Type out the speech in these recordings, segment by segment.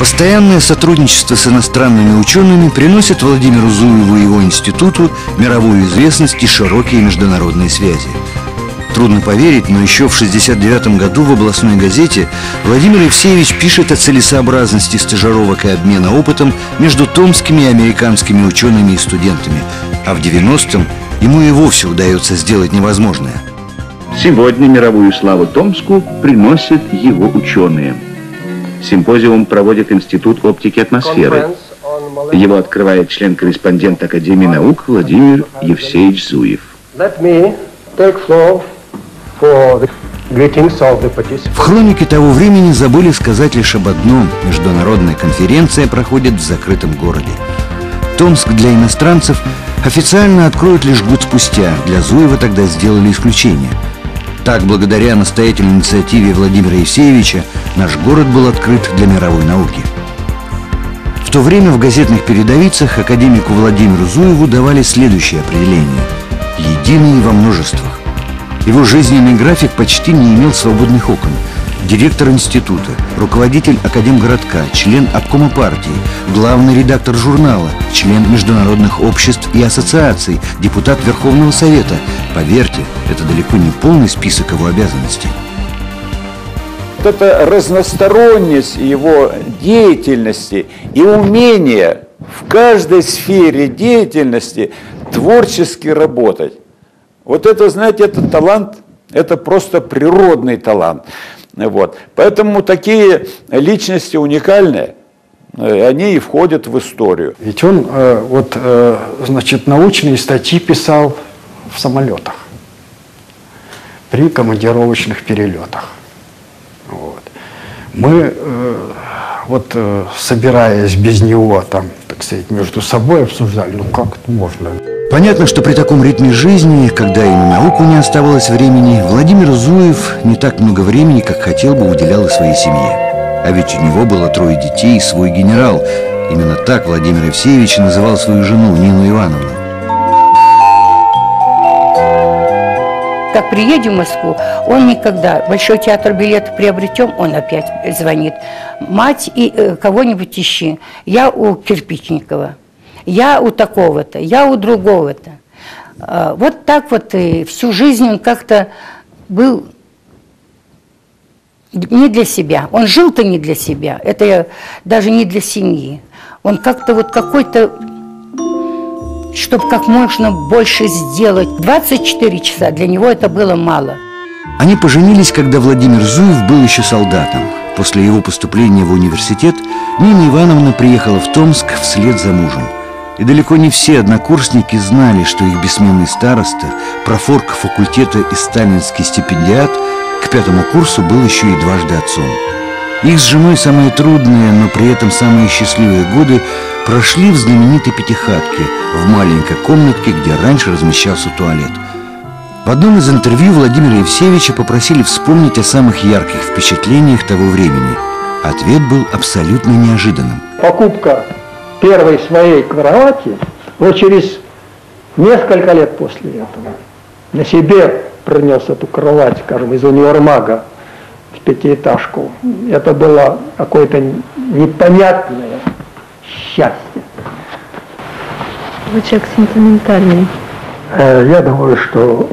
Постоянное сотрудничество с иностранными учеными приносит Владимиру Зуеву и его институту мировую известность и широкие международные связи. Трудно поверить, но еще в 1969 году в областной газете Владимир Евсеевич пишет о целесообразности стажировок и обмена опытом между томскими и американскими учеными и студентами. А в 90-м ему и вовсе удается сделать невозможное. Сегодня мировую славу Томску приносят его ученые – Симпозиум проводит Институт оптики атмосферы. Его открывает член-корреспондент Академии наук Владимир Евсеевич Зуев. В хронике того времени забыли сказать лишь об одном. Международная конференция проходит в закрытом городе. Томск для иностранцев официально откроют лишь год спустя. Для Зуева тогда сделали исключение – так, благодаря настоятельной инициативе Владимира Евсеевича, наш город был открыт для мировой науки. В то время в газетных передовицах академику Владимиру Зуеву давали следующее определение – «единый во множествах». Его жизненный график почти не имел свободных окон – директор института, руководитель Академгородка, член обкома партии, главный редактор журнала, член международных обществ и ассоциаций, депутат Верховного Совета. Поверьте, это далеко не полный список его обязанностей. Вот эта разносторонность его деятельности и умение в каждой сфере деятельности творчески работать. Вот это, знаете, это талант, это просто природный талант. Вот. Поэтому такие личности уникальные, э, они и входят в историю. Ведь он э, вот, э, значит, научные статьи писал в самолетах при командировочных перелетах. Вот. Мы, вот, собираясь без него, там, так сказать, между собой обсуждали, ну как это можно? Понятно, что при таком ритме жизни, когда и на науку не оставалось времени, Владимир Зуев не так много времени, как хотел бы, уделял и своей семье. А ведь у него было трое детей и свой генерал. Именно так Владимир Евсеевич называл свою жену Нину Ивановну. Как приедем в Москву, он никогда, Большой театр билет приобретем, он опять звонит. Мать и э, кого-нибудь ищи. Я у Кирпичникова я у такого-то, я у другого-то. А, вот так вот и всю жизнь он как-то был не для себя. Он жил-то не для себя, это даже не для семьи. Он как-то вот какой-то, чтобы как можно больше сделать. 24 часа для него это было мало. Они поженились, когда Владимир Зуев был еще солдатом. После его поступления в университет Нина Ивановна приехала в Томск вслед за мужем. И далеко не все однокурсники знали, что их бессменный староста, профорк факультета и сталинский стипендиат к пятому курсу был еще и дважды отцом. Их с женой самые трудные, но при этом самые счастливые годы прошли в знаменитой пятихатке, в маленькой комнатке, где раньше размещался туалет. В одном из интервью Владимира Евсеевича попросили вспомнить о самых ярких впечатлениях того времени. Ответ был абсолютно неожиданным. Покупка первой своей кровати, но через несколько лет после этого на себе принес эту кровать, скажем, из универмага в пятиэтажку. Это было какое-то непонятное счастье. Вы человек сентиментальный. Э, я думаю, что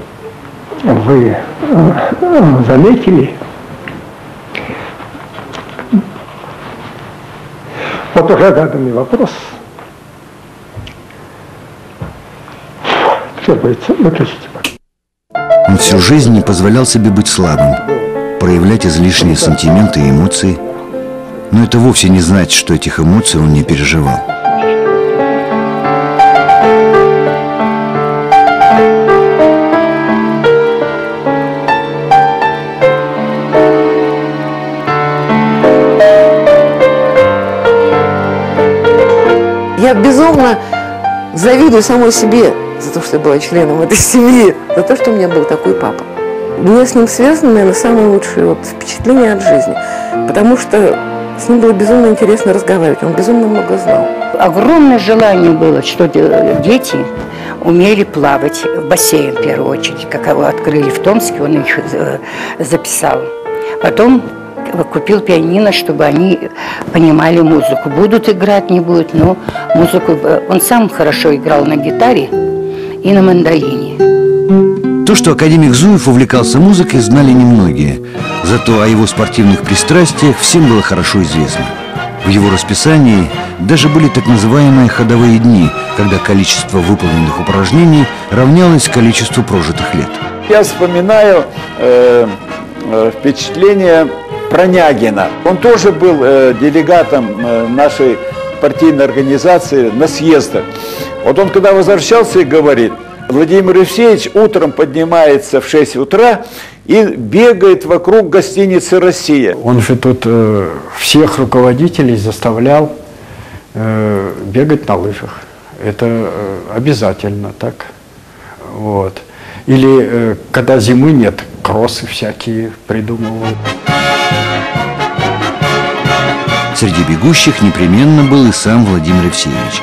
вы э, заметили, Вот уже заданный вопрос. Все, бойцы, выключите. Он всю жизнь не позволял себе быть слабым, проявлять излишние сантименты и эмоции. Но это вовсе не значит, что этих эмоций он не переживал. Я безумно завидую самой себе за то, что я была членом этой семьи, за то, что у меня был такой папа. Мне с ним связаны, наверное, самые лучшие вот впечатления от жизни, потому что с ним было безумно интересно разговаривать, он безумно много знал. Огромное желание было, что дети умели плавать в бассейн в первую очередь, как его открыли в Томске, он их э, записал. Потом купил пианино, чтобы они понимали музыку. Будут играть, не будут, но музыку... э, Он сам хорошо играл на гитаре и на мандолине. То, что академик Зуев увлекался музыкой, знали немногие. Зато о его спортивных пристрастиях всем было хорошо известно. В его расписании даже были так называемые ходовые дни, когда количество выполненных упражнений равнялось количеству прожитых лет. Я вспоминаю э, э, впечатление Пронягина. Он тоже был э, делегатом э, нашей партийной организации на съездах. Вот он когда возвращался и говорит, Владимир Евсеевич утром поднимается в 6 утра и бегает вокруг гостиницы «Россия». Он же тут э, всех руководителей заставлял э, бегать на лыжах. Это э, обязательно так. Вот. Или э, когда зимы нет, кроссы всякие придумывал. Среди бегущих непременно был и сам Владимир Евсеевич.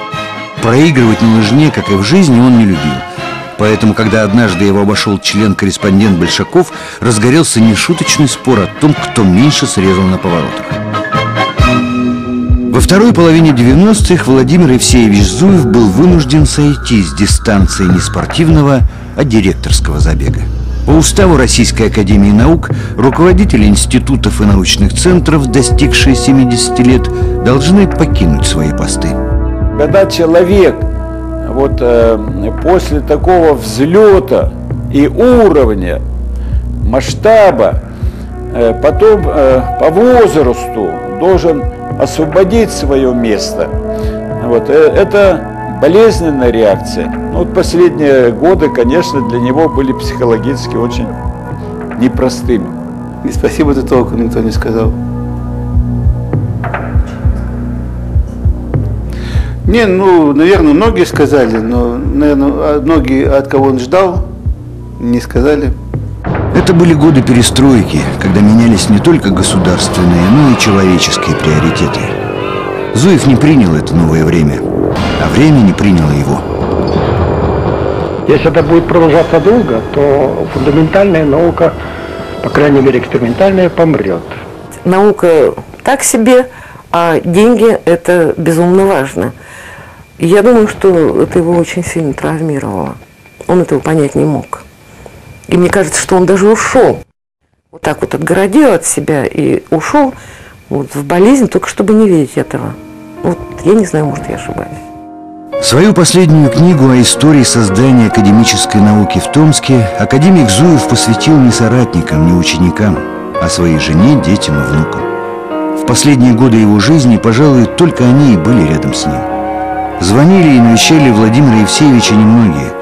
Проигрывать на лыжне, как и в жизни, он не любил. Поэтому, когда однажды его обошел член-корреспондент Большаков, разгорелся нешуточный спор о том, кто меньше срезал на поворотах. Во второй половине 90-х Владимир Евсеевич Зуев был вынужден сойти с дистанции не спортивного, а директорского забега. По уставу Российской Академии Наук руководители институтов и научных центров, достигшие 70 лет, должны покинуть свои посты. Когда человек вот э, после такого взлета и уровня, масштаба, э, потом э, по возрасту должен освободить свое место. Вот, э, это болезненная реакция. Ну, вот последние годы, конечно, для него были психологически очень непростыми. И спасибо за толку никто не сказал. Не, ну, наверное, многие сказали, но, наверное, многие, от кого он ждал, не сказали. Это были годы перестройки, когда менялись не только государственные, но и человеческие приоритеты. Зуев не принял это новое время, а время не приняло его. Если это будет продолжаться долго, то фундаментальная наука, по крайней мере экспериментальная, помрет. Наука так себе, а деньги – это безумно важно. Я думаю, что это его очень сильно травмировало. Он этого понять не мог. И мне кажется, что он даже ушел. Вот так вот отгородил от себя и ушел вот, в болезнь, только чтобы не видеть этого. Вот я не знаю, может, я ошибаюсь. Свою последнюю книгу о истории создания академической науки в Томске академик Зуев посвятил не соратникам, не ученикам, а своей жене, детям и внукам. В последние годы его жизни, пожалуй, только они и были рядом с ним. Звонили и навещали Владимира Евсеевича немногие.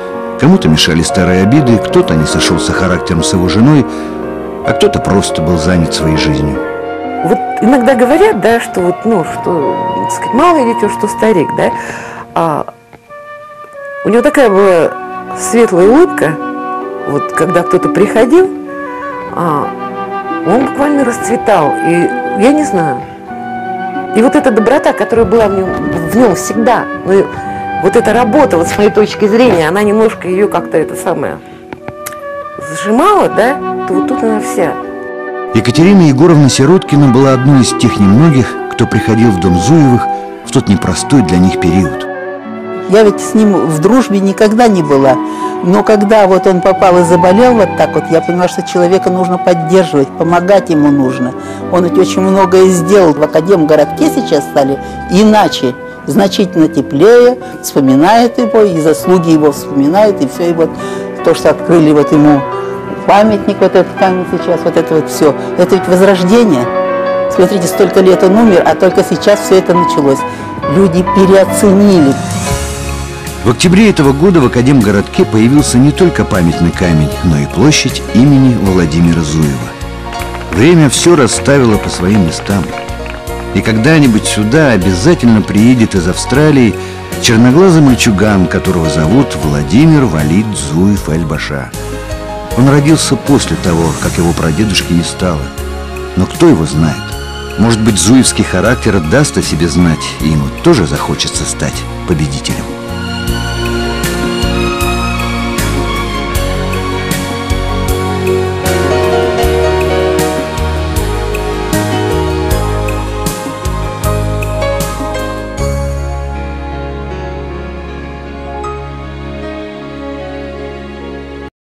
Кому-то мешали старые обиды, кто-то не сошелся характером с его женой, а кто-то просто был занят своей жизнью. Вот иногда говорят, да, что вот, ну, что, так сказать, мало идет, что старик, да, а у него такая была светлая улыбка, вот когда кто-то приходил, а, он буквально расцветал, и я не знаю. И вот эта доброта, которая была в нем, в нем всегда, ну, и вот эта работа, вот с моей точки зрения, она немножко ее как-то это самое сжимала, да, то вот тут она вся. Екатерина Егоровна Сироткина была одной из тех немногих, кто приходил в дом Зуевых в тот непростой для них период. Я ведь с ним в дружбе никогда не была. Но когда вот он попал и заболел вот так вот, я поняла, что человека нужно поддерживать, помогать ему нужно. Он ведь очень многое сделал. В Академгородке сейчас стали иначе, значительно теплее, вспоминают его, и заслуги его вспоминают, и все, и вот то, что открыли вот ему памятник, вот этот камень сейчас, вот это вот все. Это ведь возрождение. Смотрите, столько лет он умер, а только сейчас все это началось. Люди переоценили. В октябре этого года в Академгородке появился не только памятный камень, но и площадь имени Владимира Зуева. Время все расставило по своим местам. И когда-нибудь сюда обязательно приедет из Австралии черноглазый мальчуган, которого зовут Владимир Валид Зуев Альбаша. Он родился после того, как его прадедушки не стало. Но кто его знает? Может быть, зуевский характер даст о себе знать, и ему тоже захочется стать победителем.